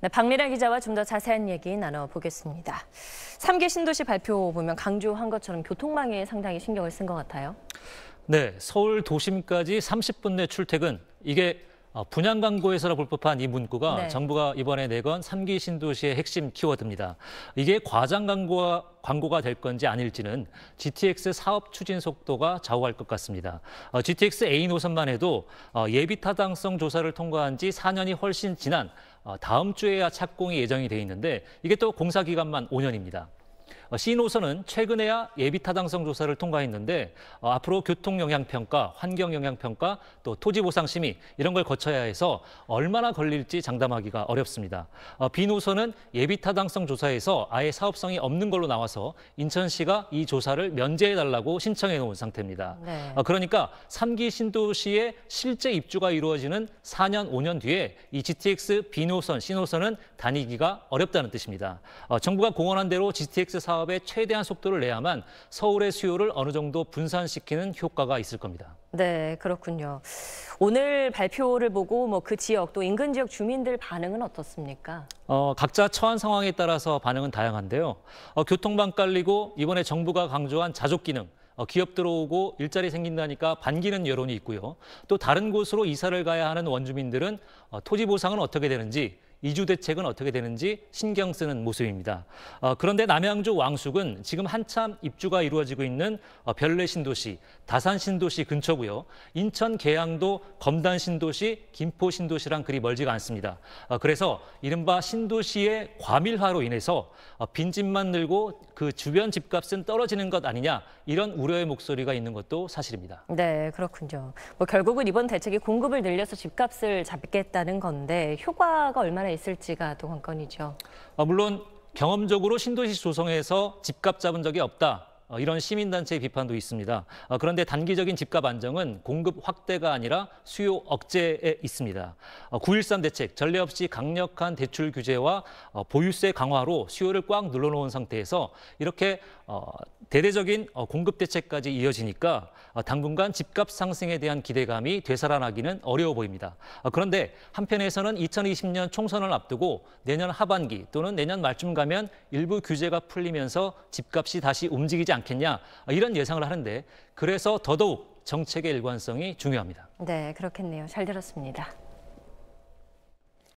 네, 박미라 기자와 좀 더 자세한 얘기 나눠보겠습니다. 3개 신도시 발표 보면 강조한 것처럼 교통망에 상당히 신경을 쓴 것 같아요. 네, 서울 도심까지 30분 내 출퇴근. 이게 어, 분양 광고에서나 볼 법한 이 문구가 네. 정부가 이번에 내건 3기 신도시의 핵심 키워드입니다. 이게 과장 광고가, 광고가 될 건지 아닐지는 GTX 사업 추진 속도가 좌우할 것 같습니다. 어, GTX A 노선만 해도 어, 예비 타당성 조사를 통과한 지 4년이 훨씬 지난 어, 다음 주에야 착공이 예정이 돼 있는데 이게 또 공사 기간만 5년입니다. 어, C 노선은 최근에야 예비 타당성 조사를 통과했는데 어, 앞으로 교통 영향 평가, 환경 영향 평가, 또 토지 보상 심의 이런 걸 거쳐야 해서 얼마나 걸릴지 장담하기가 어렵습니다. 어, B 노선은 예비 타당성 조사에서 아예 사업성이 없는 걸로 나와서 인천시가 이 조사를 면제해 달라고 신청해 놓은 상태입니다. 네. 어, 그러니까 3기 신도시의 실제 입주가 이루어지는 4년, 5년 뒤에 이 GTX B 노선, C 노선은 다니기가 어렵다는 뜻입니다. 어, 정부가 공언한 대로 GTX 사업 에 최대한 속도를 내야만 서울의 수요를 어느 정도 분산시키는 효과가 있을 겁니다. 네, 그렇군요. 오늘 발표를 보고 뭐 그 지역 또 인근 지역 주민들 반응은 어떻습니까? 어, 각자 처한 상황에 따라서 반응은 다양한데요. 어, 교통방 깔리고 이번에 정부가 강조한 자족 기능, 어, 기업 들어오고 일자리 생긴다니까 반기는 여론이 있고요. 또 다른 곳으로 이사를 가야 하는 원주민들은 어, 토지 보상은 어떻게 되는지 이주 대책은 어떻게 되는지 신경 쓰는 모습입니다. 어, 그런데 남양주 왕숙은 지금 한참 입주가 이루어지고 있는 어, 별내 신도시, 다산 신도시 근처고요. 인천 계양도 검단 신도시, 김포 신도시랑 그리 멀지가 않습니다. 어, 그래서 이른바 신도시의 과밀화로 인해서 어, 빈집만 늘고 그 주변 집값은 떨어지는 것 아니냐 이런 우려의 목소리가 있는 것도 사실입니다. 네, 그렇군요. 뭐 결국은 이번 대책이 공급을 늘려서 집값을 잡겠다는 건데 효과가 얼마나 있을지가 또 관건이죠. 어, 물론 경험적으로 신도시 조성에서 집값 잡은 적이 없다. 어, 이런 시민단체의 비판도 있습니다. 어, 그런데 단기적인 집값 안정은 공급 확대가 아니라 수요 억제에 있습니다. 어, 9.13 대책, 전례 없이 강력한 대출 규제와 어, 보유세 강화로 수요를 꽉 눌러놓은 상태에서 이렇게 어, 대대적인 어, 공급 대책까지 이어지니까 어, 당분간 집값 상승에 대한 기대감이 되살아나기는 어려워 보입니다. 어, 그런데 한편에서는 2020년 총선을 앞두고 내년 하반기 또는 내년 말쯤 가면 일부 규제가 풀리면서 집값이 다시 움직이지 않겠냐 어, 이런 예상을 하는데 그래서 더더욱 정책의 일관성이 중요합니다. 네, 그렇겠네요. 잘 들었습니다.